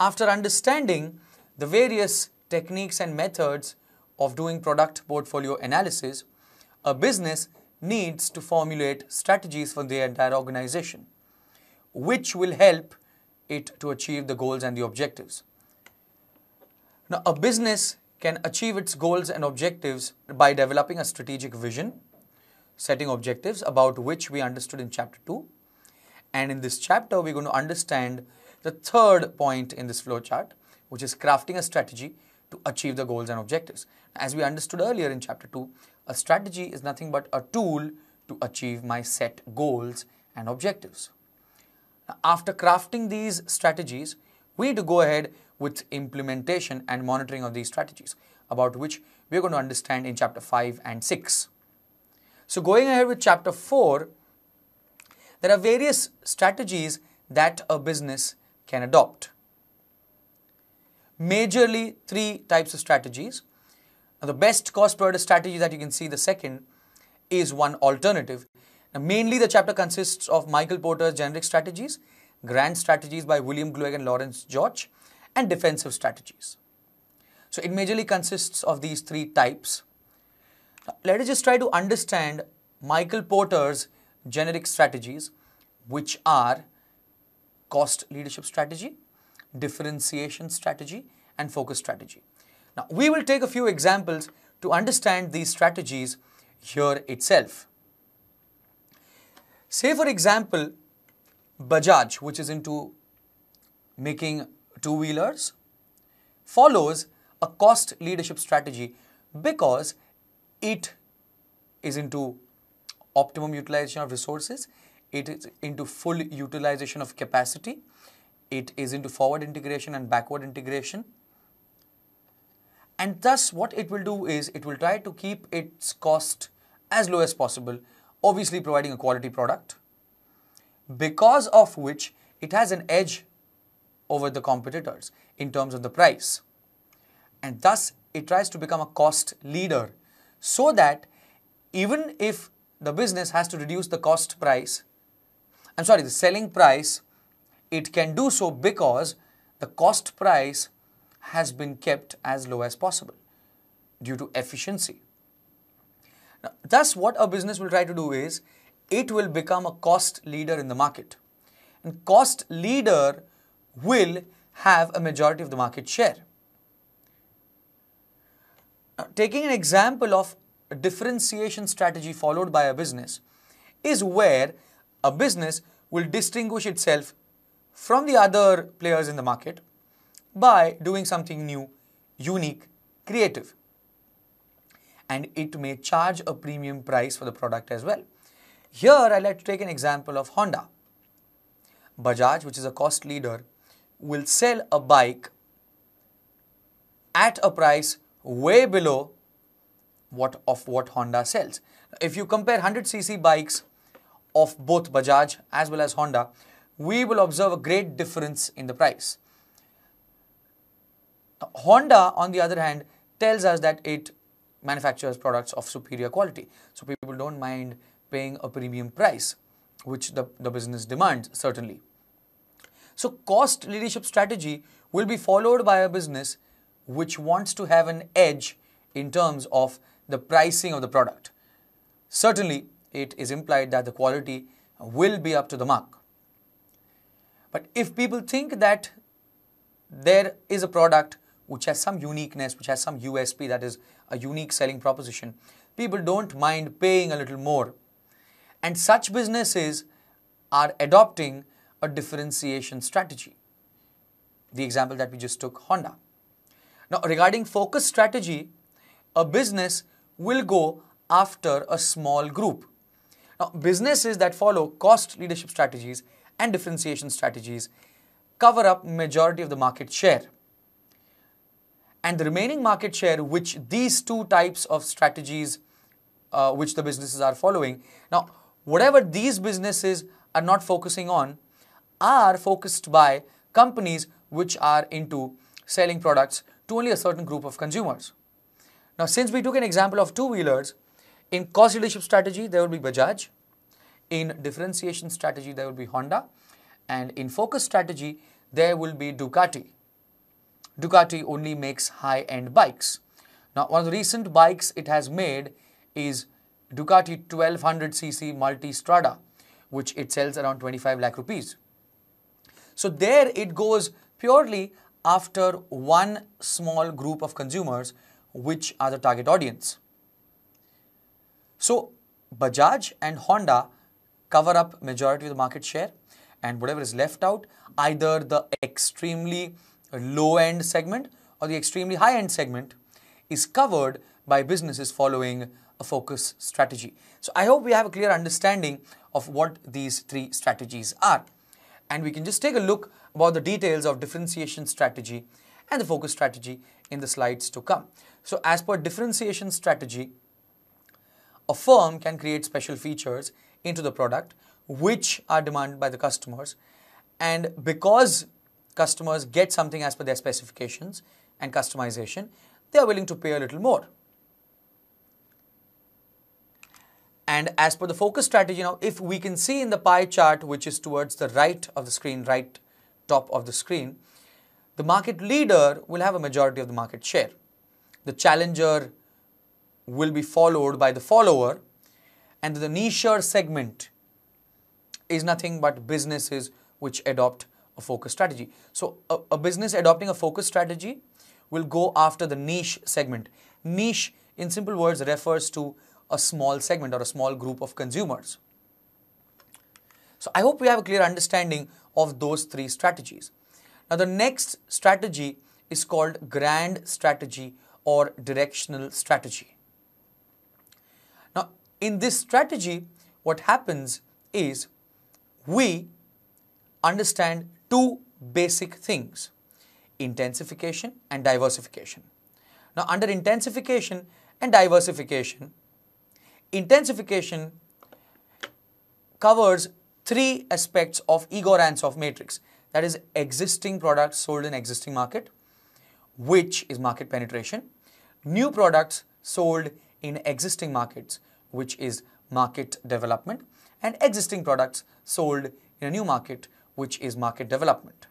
After understanding the various techniques and methods of doing product portfolio analysis, a business needs to formulate strategies for their entire organization, which will help it to achieve the goals and the objectives. Now, a business can achieve its goals and objectives by developing a strategic vision, setting objectives about which we understood in chapter 2. And in this chapter, we're going to understand the third point in this flowchart, which is crafting a strategy to achieve the goals and objectives. As we understood earlier in chapter 2, a strategy is nothing but a tool to achieve my set goals and objectives. Now, after crafting these strategies, we need to go ahead with implementation and monitoring of these strategies, about which we are going to understand in chapter 5 and 6. So, going ahead with chapter 4, there are various strategies that a business can adopt. Majorly, three types of strategies. Now, the best cost provider strategy that you can see, the second, is one alternative. Now, mainly, the chapter consists of Michael Porter's generic strategies, grand strategies by William Glueck and Lawrence George, and defensive strategies. So it majorly consists of these three types. Now, let us just try to understand Michael Porter's generic strategies, which are cost leadership strategy, differentiation strategy, and focus strategy. Now, we will take a few examples to understand these strategies here itself. Say, for example, Bajaj, which is into making two-wheelers follows a cost leadership strategy because it is into optimum utilization of resources, it is into full utilization of capacity, it is into forward integration and backward integration. And thus what it will do is it will try to keep its cost as low as possible, obviously providing a quality product, because of which it has an edge over the competitors in terms of the price. And thus, it tries to become a cost leader so that even if the business has to reduce the cost price, I'm sorry, the selling price, it can do so because the cost price has been kept as low as possible due to efficiency. Now, thus, what a business will try to do is it will become a cost leader in the market. And cost leader will have a majority of the market share. Now, taking an example of a differentiation strategy followed by a business is where a business will distinguish itself from the other players in the market by doing something new, unique, creative. And it may charge a premium price for the product as well. Here, I'd like to take an example of Honda. Bajaj, which is a cost leader, will sell a bike at a price way below what of what Honda sells. If you compare 100cc bikes of both Bajaj as well as Honda, we will observe a great difference in the price. Honda, on the other hand, tells us that it manufactures products of superior quality. So people don't mind paying a premium price, which the, the business demands, certainly. So cost leadership strategy will be followed by a business which wants to have an edge in terms of the pricing of the product. Certainly, it is implied that the quality will be up to the mark. But if people think that there is a product which has some uniqueness, which has some USP, that is a unique selling proposition, people don't mind paying a little more. And such businesses are adopting a differentiation strategy. The example that we just took, Honda. Now, regarding focus strategy, a business will go after a small group. Now, businesses that follow cost leadership strategies and differentiation strategies cover up majority of the market share. And the remaining market share which these two types of strategies uh, which the businesses are following. Now, whatever these businesses are not focusing on, are focused by companies which are into selling products to only a certain group of consumers. Now, since we took an example of two-wheelers, in cost leadership strategy, there will be Bajaj. In differentiation strategy, there will be Honda. And in focus strategy, there will be Ducati. Ducati only makes high-end bikes. Now, one of the recent bikes it has made is Ducati 1200cc Multistrada, which it sells around 25 lakh rupees. So there it goes purely after one small group of consumers, which are the target audience. So Bajaj and Honda cover up majority of the market share and whatever is left out, either the extremely low end segment or the extremely high end segment is covered by businesses following a focus strategy. So I hope we have a clear understanding of what these three strategies are. And we can just take a look about the details of differentiation strategy and the focus strategy in the slides to come. So as per differentiation strategy, a firm can create special features into the product which are demanded by the customers and because customers get something as per their specifications and customization, they are willing to pay a little more. And as per the focus strategy now, if we can see in the pie chart, which is towards the right of the screen, right top of the screen, the market leader will have a majority of the market share. The challenger will be followed by the follower and the niche segment is nothing but businesses which adopt a focus strategy. So a, a business adopting a focus strategy will go after the niche segment. Niche in simple words refers to a small segment or a small group of consumers. So I hope we have a clear understanding of those three strategies. Now the next strategy is called grand strategy or directional strategy. In this strategy what happens is we understand two basic things intensification and diversification. Now under intensification and diversification intensification covers three aspects of Igor Ansoff matrix that is existing products sold in existing market which is market penetration new products sold in existing markets which is market development and existing products sold in a new market which is market development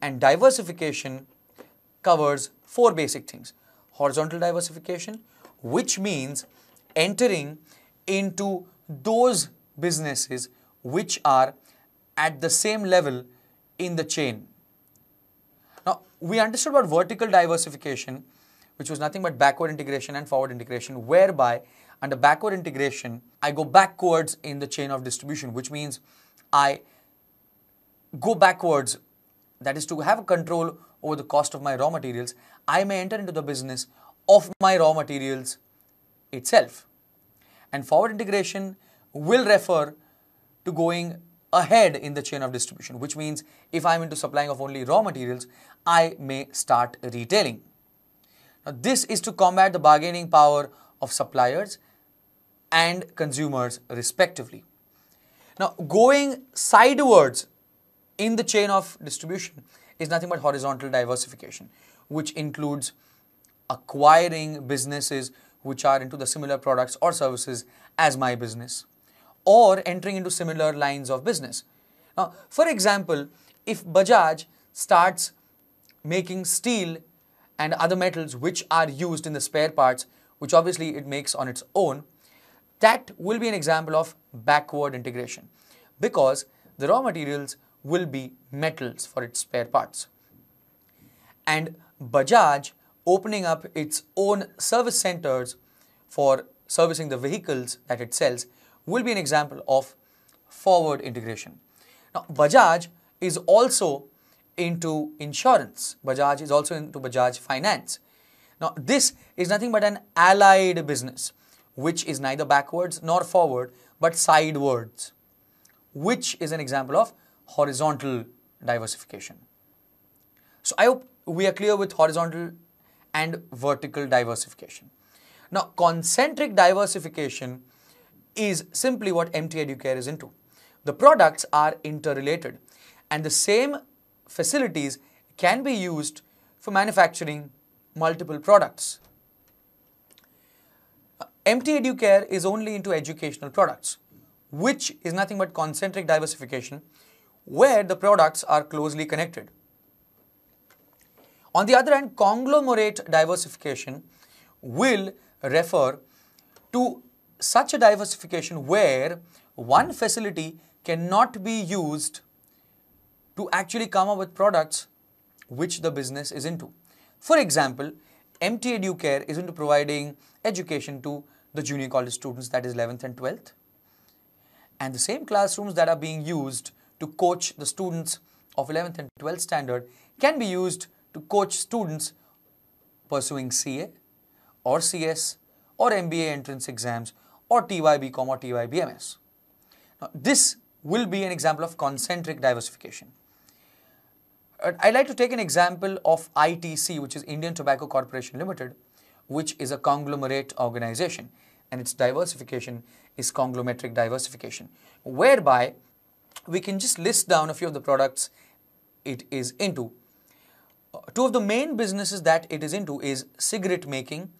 and diversification covers four basic things horizontal diversification which means entering into those businesses which are at the same level in the chain. Now, we understood about vertical diversification, which was nothing but backward integration and forward integration, whereby under backward integration, I go backwards in the chain of distribution, which means I go backwards, that is to have control over the cost of my raw materials, I may enter into the business of my raw materials itself. And forward integration will refer to going ahead in the chain of distribution, which means if I'm into supplying of only raw materials, I may start retailing. Now, this is to combat the bargaining power of suppliers and consumers respectively. Now, going sidewards in the chain of distribution is nothing but horizontal diversification, which includes acquiring businesses which are into the similar products or services as my business or entering into similar lines of business. Now, for example, if Bajaj starts making steel and other metals which are used in the spare parts, which obviously it makes on its own, that will be an example of backward integration because the raw materials will be metals for its spare parts. And Bajaj opening up its own service centers for servicing the vehicles that it sells will be an example of forward integration. Now, Bajaj is also into insurance. Bajaj is also into Bajaj Finance. Now, this is nothing but an allied business, which is neither backwards nor forward, but sidewards, which is an example of horizontal diversification. So, I hope we are clear with horizontal and vertical diversification. Now, concentric diversification is simply what MT Educare is into. The products are interrelated and the same facilities can be used for manufacturing multiple products. MT Educare is only into educational products, which is nothing but concentric diversification where the products are closely connected. On the other hand, conglomerate diversification will refer to such a diversification where one facility cannot be used to actually come up with products which the business is into. For example, MT Educare is into providing education to the junior college students that is 11th and 12th. And the same classrooms that are being used to coach the students of 11th and 12th standard can be used to coach students pursuing CA or CS or MBA entrance exams or TYBCom or TYBMS. Now, this will be an example of concentric diversification. Uh, I'd like to take an example of ITC, which is Indian Tobacco Corporation Limited, which is a conglomerate organization and its diversification is conglometric diversification, whereby we can just list down a few of the products it is into. Uh, two of the main businesses that it is into is cigarette making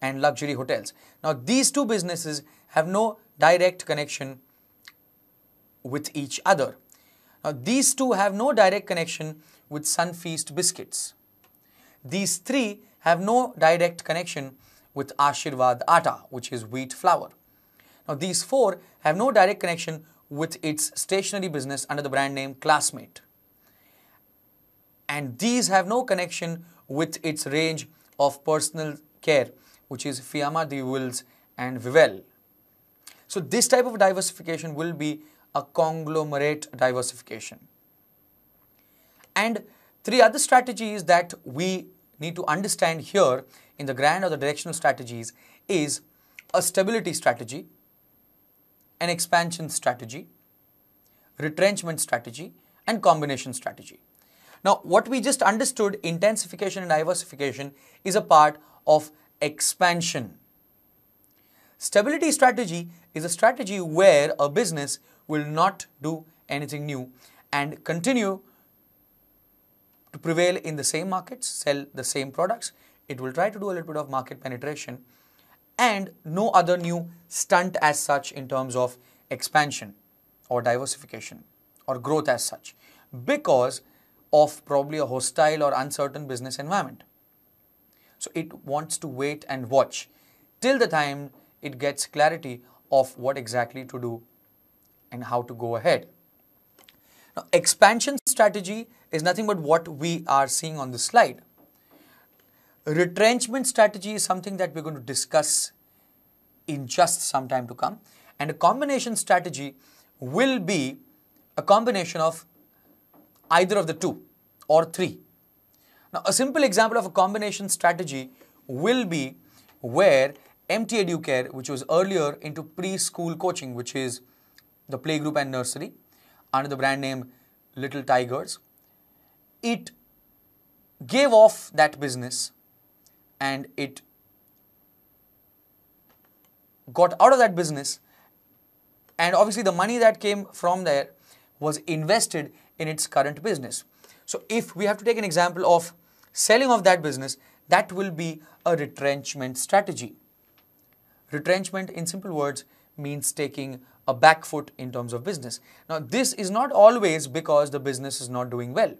and luxury hotels. Now, these two businesses have no direct connection with each other. Now, these two have no direct connection with Sunfeast biscuits. These three have no direct connection with Aashirvaad Atta, which is wheat flour. Now, these four have no direct connection with its stationery business under the brand name Classmate. And these have no connection with its range of personal care, which is Fiama Di Wills and Vivel. So, this type of diversification will be a conglomerate diversification. And three other strategies that we need to understand here in the grand or the directional strategies is a stability strategy, an expansion strategy, retrenchment strategy, and combination strategy. Now, what we just understood, intensification and diversification, is a part of expansion. Stability strategy is a strategy where a business will not do anything new and continue to prevail in the same markets, sell the same products. It will try to do a little bit of market penetration and no other new stunt as such in terms of expansion or diversification or growth as such because of probably a hostile or uncertain business environment. So it wants to wait and watch till the time it gets clarity of what exactly to do and how to go ahead. Now, expansion strategy is nothing but what we are seeing on the slide. Retrenchment strategy is something that we're going to discuss in just some time to come. And a combination strategy will be a combination of either of the two or three. Now, a simple example of a combination strategy will be where MT Educare, which was earlier into preschool coaching, which is the playgroup and nursery, under the brand name Little Tigers, it gave off that business and it got out of that business and obviously the money that came from there was invested in its current business. So if we have to take an example of selling of that business, that will be a retrenchment strategy. Retrenchment, in simple words, means taking a back foot in terms of business. Now, this is not always because the business is not doing well.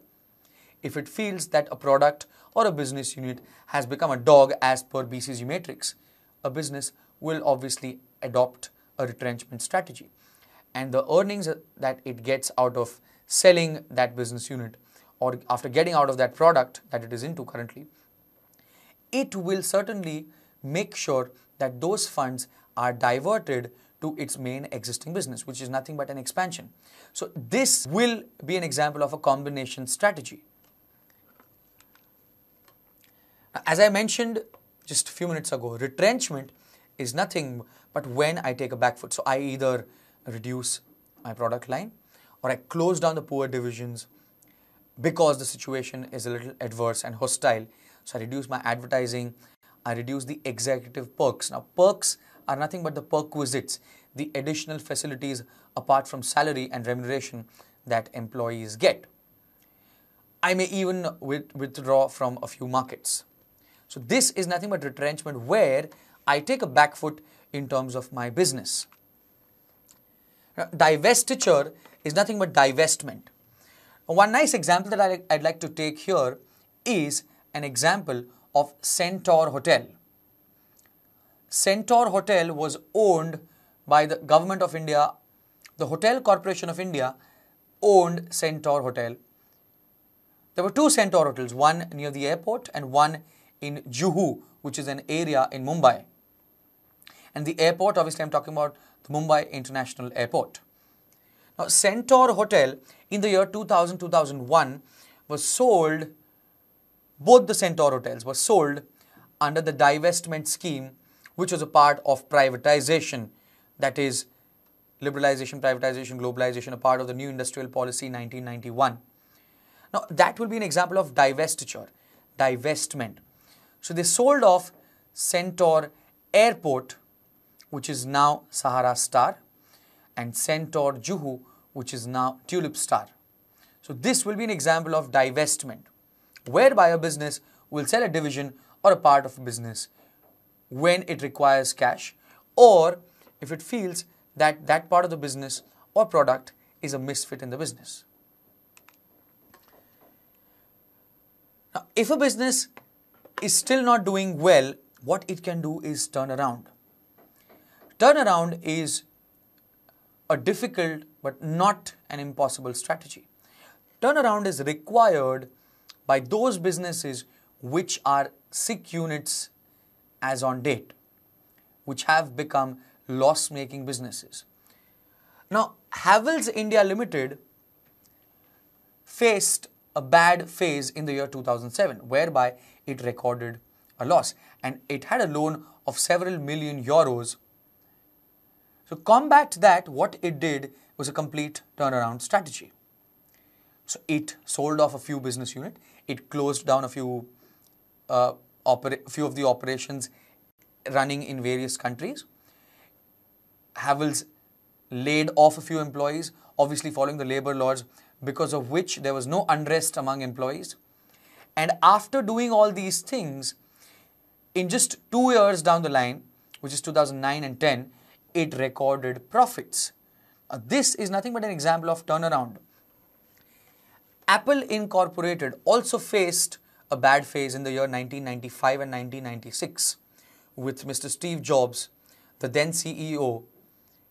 If it feels that a product or a business unit has become a dog as per BCG matrix, a business will obviously adopt a retrenchment strategy. And the earnings that it gets out of selling that business unit or after getting out of that product that it is into currently, it will certainly make sure that those funds are diverted to its main existing business, which is nothing but an expansion. So, this will be an example of a combination strategy. As I mentioned just a few minutes ago, retrenchment is nothing but when I take a back foot. So, I either reduce my product line or I close down the poor divisions because the situation is a little adverse and hostile. So I reduce my advertising, I reduce the executive perks. Now, perks are nothing but the perquisites, the additional facilities apart from salary and remuneration that employees get. I may even withdraw from a few markets. So, this is nothing but retrenchment where I take a back foot in terms of my business. Now, divestiture is nothing but divestment. One nice example that I'd like to take here is an example of Centaur Hotel. Centaur Hotel was owned by the government of India. The Hotel Corporation of India owned Centaur Hotel. There were two Centaur hotels, one near the airport and one in Juhu, which is an area in Mumbai. And the airport, obviously, I'm talking about the Mumbai International Airport. Now, Centaur Hotel in the year 2000 2001 was sold, both the Centaur hotels were sold under the divestment scheme, which was a part of privatization, that is, liberalization, privatization, globalization, a part of the new industrial policy 1991. Now, that will be an example of divestiture, divestment. So, they sold off Centaur Airport, which is now Sahara Star, and Centaur Juhu, which is now Tulip Star. So this will be an example of divestment, whereby a business will sell a division or a part of a business when it requires cash or if it feels that that part of the business or product is a misfit in the business. Now, if a business is still not doing well, what it can do is turn around. Turnaround is a difficult but not an impossible strategy turnaround is required by those businesses which are sick units as on date, which have become loss making businesses. Now, Havells India Limited faced a bad phase in the year 2007, whereby it recorded a loss and it had a loan of several million euros. So, combat that, what it did was a complete turnaround strategy. So it sold off a few business units, It closed down a few, uh, few of the operations running in various countries. Havells laid off a few employees, obviously following the labor laws, because of which there was no unrest among employees. And after doing all these things, in just two years down the line, which is 2009 and 10, it recorded profits. This is nothing but an example of turnaround. Apple Incorporated also faced a bad phase in the year 1995 and 1996 with Mr. Steve Jobs, the then CEO,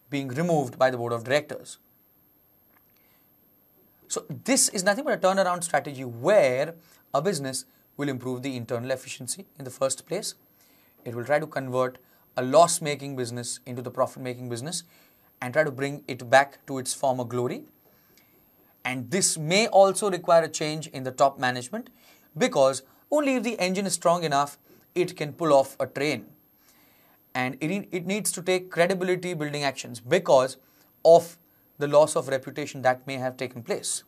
being removed by the board of directors. So, this is nothing but a turnaround strategy where a business will improve the internal efficiency in the first place. It will try to convert a loss making business into the profit making business and try to bring it back to its former glory and this may also require a change in the top management because only if the engine is strong enough, it can pull off a train. And it, it needs to take credibility building actions because of the loss of reputation that may have taken place.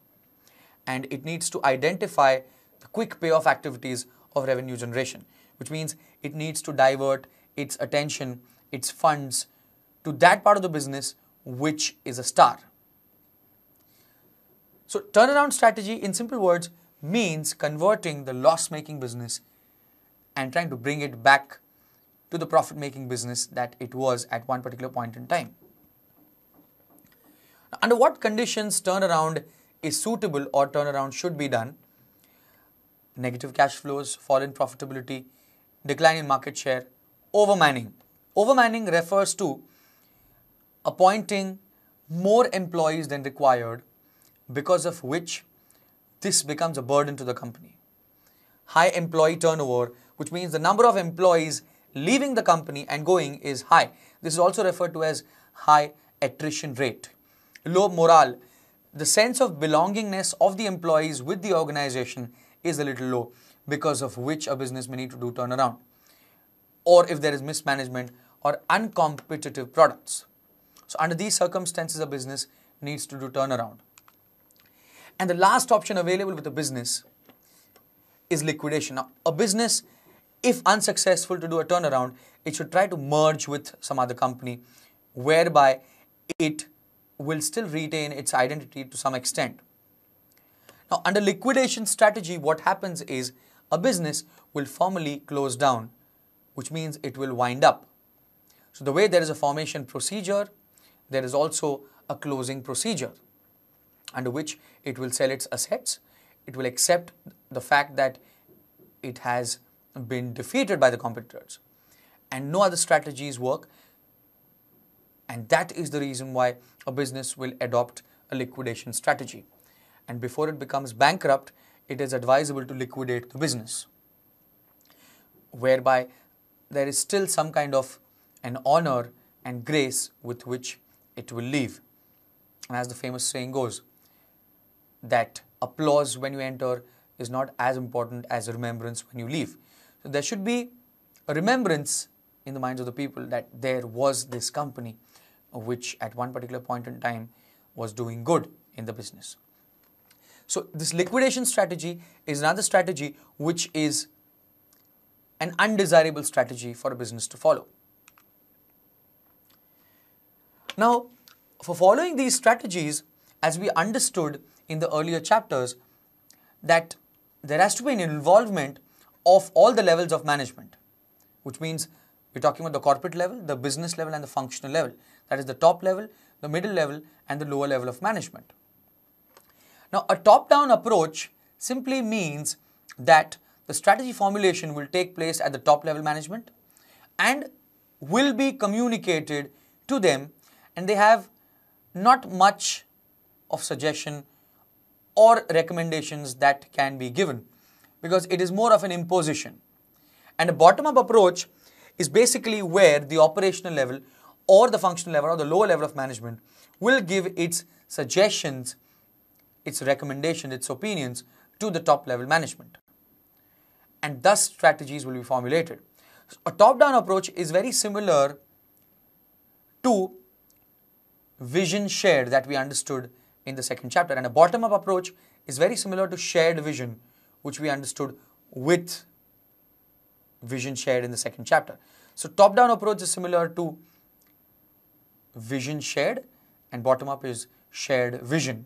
And it needs to identify the quick payoff activities of revenue generation, which means it needs to divert its attention, its funds to that part of the business which is a star. So, turnaround strategy in simple words means converting the loss making business and trying to bring it back to the profit making business that it was at one particular point in time. Now, under what conditions turnaround is suitable or turnaround should be done? Negative cash flows, fall in profitability, decline in market share, overmanning. Overmanning refers to appointing more employees than required because of which this becomes a burden to the company. High employee turnover, which means the number of employees leaving the company and going is high. This is also referred to as high attrition rate. Low morale, the sense of belongingness of the employees with the organization is a little low because of which a business may need to do turnaround. Or if there is mismanagement or uncompetitive products. So under these circumstances, a business needs to do turnaround. And the last option available with a business is liquidation. Now, a business, if unsuccessful to do a turnaround, it should try to merge with some other company whereby it will still retain its identity to some extent. Now, under liquidation strategy, what happens is a business will formally close down, which means it will wind up. So, the way there is a formation procedure, there is also a closing procedure under which it will sell its assets. It will accept the fact that it has been defeated by the competitors and no other strategies work and that is the reason why a business will adopt a liquidation strategy and before it becomes bankrupt it is advisable to liquidate the business whereby there is still some kind of an honor and grace with which it will leave and as the famous saying goes that applause when you enter is not as important as remembrance when you leave. So there should be a remembrance in the minds of the people that there was this company which at one particular point in time was doing good in the business. So this liquidation strategy is another strategy which is an undesirable strategy for a business to follow. Now, for following these strategies, as we understood in the earlier chapters, that there has to be an involvement of all the levels of management, which means we're talking about the corporate level, the business level, and the functional level. That is the top level, the middle level, and the lower level of management. Now, a top down approach simply means that the strategy formulation will take place at the top level management and will be communicated to them, and they have not much of suggestion or recommendations that can be given because it is more of an imposition. And a bottom up approach is basically where the operational level or the functional level or the lower level of management will give its suggestions, its recommendations, its opinions to the top level management. And thus strategies will be formulated. A top down approach is very similar to vision shared that we understood in the second chapter. And a bottom up approach is very similar to shared vision, which we understood with vision shared in the second chapter. So, top down approach is similar to vision shared, and bottom up is shared vision.